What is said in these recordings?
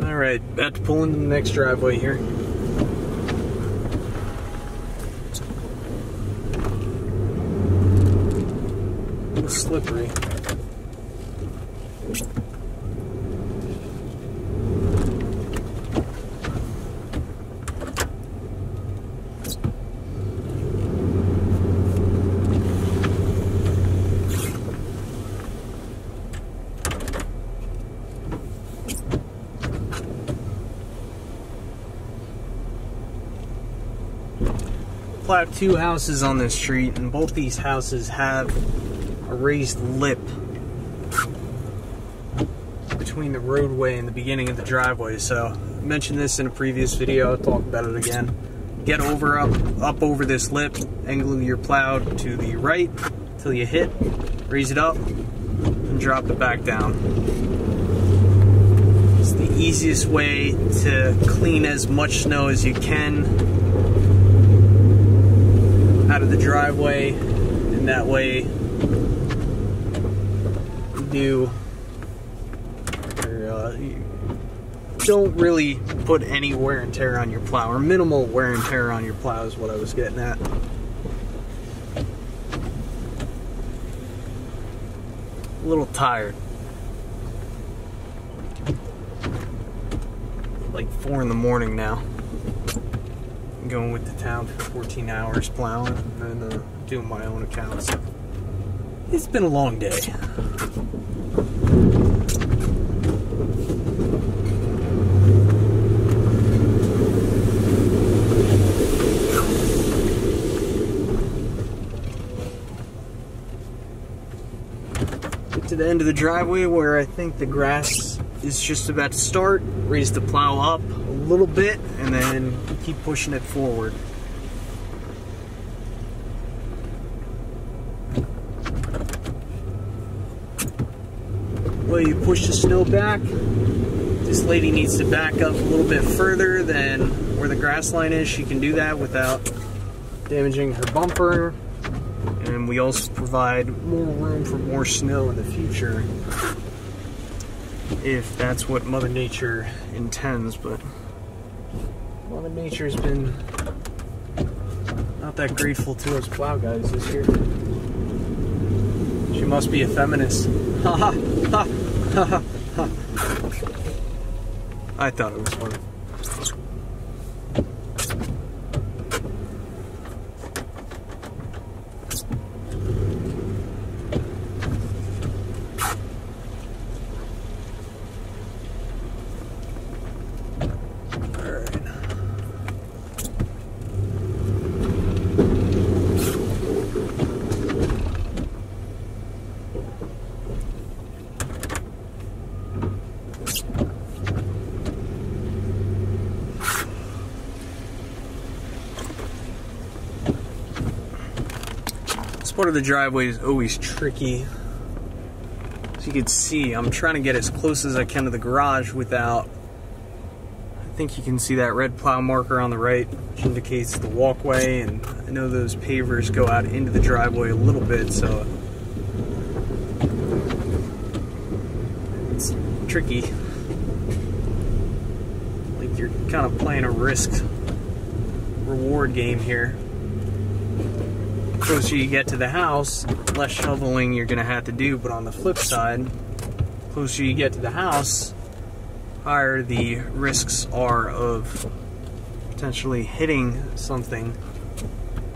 All right, about to pull into the next driveway here. Slippery. Plowed two houses on this street, and both these houses have a raised lip between the roadway and the beginning of the driveway. So, I mentioned this in a previous video. I'll talk about it again. Get over up up over this lip, angle your plow to the right till you hit, raise it up, and drop it back down. It's the easiest way to clean as much snow as you can driveway, and that way you do uh, don't really put any wear and tear on your plow, or minimal wear and tear on your plow is what I was getting at. A little tired. Like four in the morning now going with the town for 14 hours plowing and uh, doing my own accounts. It's been a long day. Get to the end of the driveway where I think the grass is just about to start. Raise the plow up little bit and then keep pushing it forward. Well, you push the snow back. This lady needs to back up a little bit further than where the grass line is. She can do that without damaging her bumper. And we also provide more room for more snow in the future if that's what Mother Nature intends, but Mother Nature's been not that grateful to us plow guys this year. She must be a feminist. Ha ha ha ha ha. I thought it was funny. This part of the driveway is always tricky. As you can see, I'm trying to get as close as I can to the garage without I think you can see that red plow marker on the right, which indicates the walkway, and I know those pavers go out into the driveway a little bit, so it's tricky. Like you're kind of playing a risk reward game here. Closer you get to the house, less shoveling you're gonna have to do, but on the flip side, closer you get to the house, higher the risks are of potentially hitting something,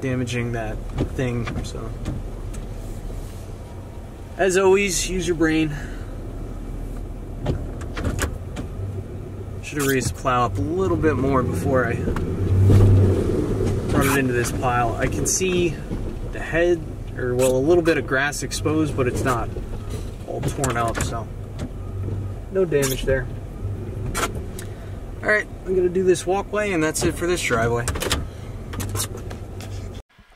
damaging that thing. So, as always, use your brain. Should have raised the plow up a little bit more before I brought it into this pile. I can see the head, or well, a little bit of grass exposed, but it's not all torn up, so no damage there. All right, I'm gonna do this walkway and that's it for this driveway.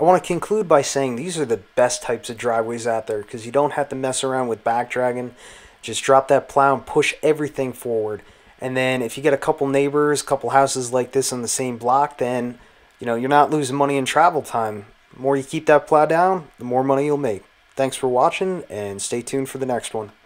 I want to conclude by saying these are the best types of driveways out there because you don't have to mess around with back dragging. Just drop that plow and push everything forward. And then if you get a couple neighbors, couple houses like this on the same block, then you know you're not losing money in travel time. The more you keep that plow down, the more money you'll make. Thanks for watching and stay tuned for the next one.